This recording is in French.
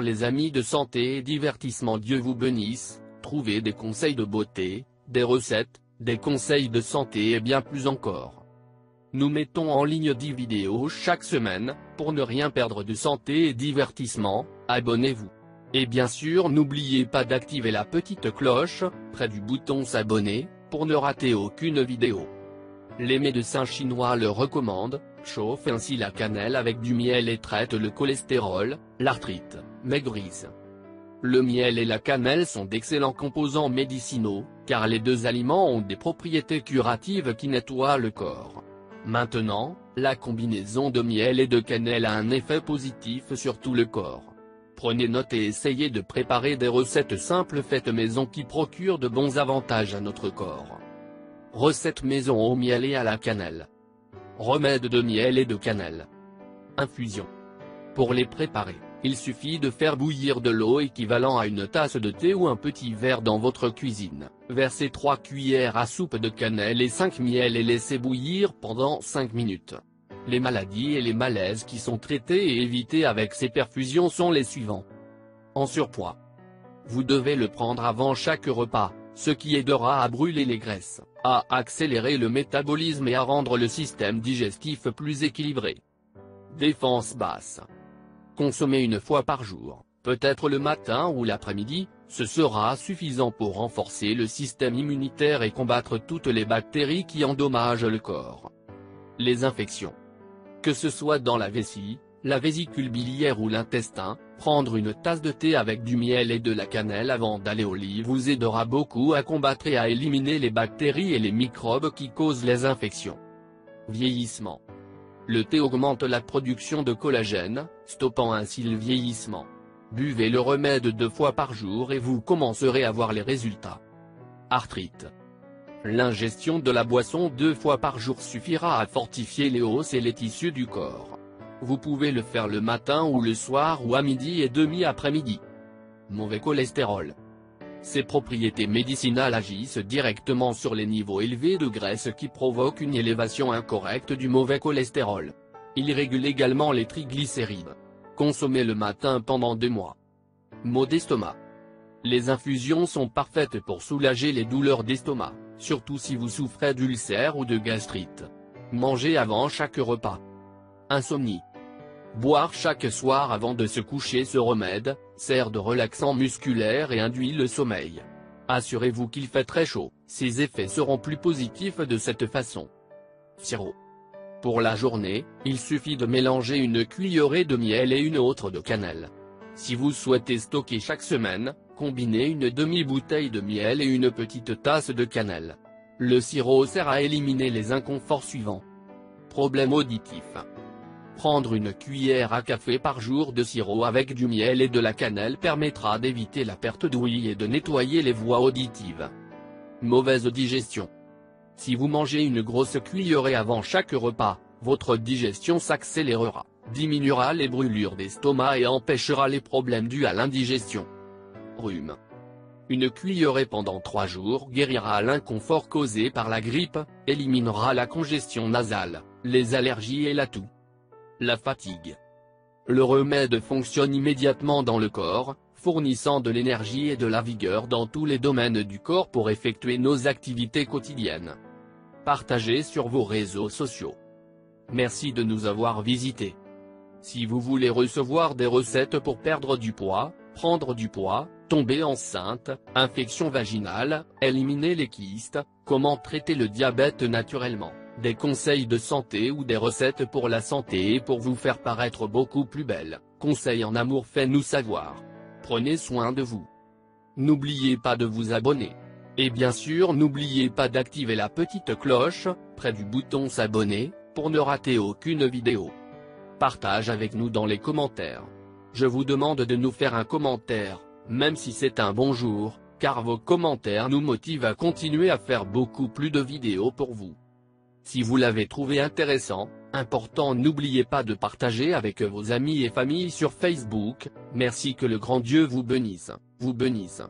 les amis de santé et divertissement Dieu vous bénisse, trouvez des conseils de beauté, des recettes, des conseils de santé et bien plus encore. Nous mettons en ligne 10 vidéos chaque semaine, pour ne rien perdre de santé et divertissement, abonnez-vous. Et bien sûr n'oubliez pas d'activer la petite cloche, près du bouton s'abonner, pour ne rater aucune vidéo. Les médecins chinois le recommandent, chauffe ainsi la cannelle avec du miel et traite le cholestérol, l'arthrite, maigrisse. Le miel et la cannelle sont d'excellents composants médicinaux, car les deux aliments ont des propriétés curatives qui nettoient le corps. Maintenant, la combinaison de miel et de cannelle a un effet positif sur tout le corps. Prenez note et essayez de préparer des recettes simples faites maison qui procurent de bons avantages à notre corps. Recette maison au miel et à la cannelle. Remède de miel et de cannelle. Infusion. Pour les préparer, il suffit de faire bouillir de l'eau équivalent à une tasse de thé ou un petit verre dans votre cuisine, versez 3 cuillères à soupe de cannelle et 5 miel et laissez bouillir pendant 5 minutes. Les maladies et les malaises qui sont traités et évités avec ces perfusions sont les suivants. En surpoids. Vous devez le prendre avant chaque repas, ce qui aidera à brûler les graisses, à accélérer le métabolisme et à rendre le système digestif plus équilibré. Défense basse. Consommer une fois par jour, peut-être le matin ou l'après-midi, ce sera suffisant pour renforcer le système immunitaire et combattre toutes les bactéries qui endommagent le corps. Les infections. Que ce soit dans la vessie, la vésicule biliaire ou l'intestin, prendre une tasse de thé avec du miel et de la cannelle avant d'aller au lit vous aidera beaucoup à combattre et à éliminer les bactéries et les microbes qui causent les infections. Vieillissement. Le thé augmente la production de collagène, stoppant ainsi le vieillissement. Buvez le remède deux fois par jour et vous commencerez à voir les résultats. Arthrite. L'ingestion de la boisson deux fois par jour suffira à fortifier les os et les tissus du corps. Vous pouvez le faire le matin ou le soir ou à midi et demi après-midi. Mauvais cholestérol. Ces propriétés médicinales agissent directement sur les niveaux élevés de graisse qui provoquent une élévation incorrecte du mauvais cholestérol. Il régule également les triglycérides. Consommez le matin pendant deux mois. Maux d'estomac. Les infusions sont parfaites pour soulager les douleurs d'estomac surtout si vous souffrez d'ulcères ou de gastrite. Mangez avant chaque repas. Insomnie. Boire chaque soir avant de se coucher ce remède, sert de relaxant musculaire et induit le sommeil. Assurez-vous qu'il fait très chaud, ses effets seront plus positifs de cette façon. Sirop. Pour la journée, il suffit de mélanger une cuillerée de miel et une autre de cannelle. Si vous souhaitez stocker chaque semaine, combinez une demi-bouteille de miel et une petite tasse de cannelle. Le sirop sert à éliminer les inconforts suivants. Problème auditif. Prendre une cuillère à café par jour de sirop avec du miel et de la cannelle permettra d'éviter la perte d'ouïe et de nettoyer les voies auditives. Mauvaise digestion. Si vous mangez une grosse cuillerée avant chaque repas, votre digestion s'accélérera, diminuera les brûlures d'estomac et empêchera les problèmes dus à l'indigestion. Rhume. Une cuillerée pendant 3 jours guérira l'inconfort causé par la grippe, éliminera la congestion nasale, les allergies et la toux. La fatigue. Le remède fonctionne immédiatement dans le corps, fournissant de l'énergie et de la vigueur dans tous les domaines du corps pour effectuer nos activités quotidiennes. Partagez sur vos réseaux sociaux. Merci de nous avoir visités. Si vous voulez recevoir des recettes pour perdre du poids, prendre du poids, tomber enceinte, infection vaginale, éliminer les kystes, comment traiter le diabète naturellement, des conseils de santé ou des recettes pour la santé et pour vous faire paraître beaucoup plus belle, conseils en amour fait-nous savoir. Prenez soin de vous. N'oubliez pas de vous abonner. Et bien sûr n'oubliez pas d'activer la petite cloche, près du bouton s'abonner, pour ne rater aucune vidéo. Partage avec nous dans les commentaires. Je vous demande de nous faire un commentaire, même si c'est un bonjour, car vos commentaires nous motivent à continuer à faire beaucoup plus de vidéos pour vous. Si vous l'avez trouvé intéressant, important n'oubliez pas de partager avec vos amis et familles sur Facebook, merci que le grand Dieu vous bénisse, vous bénisse.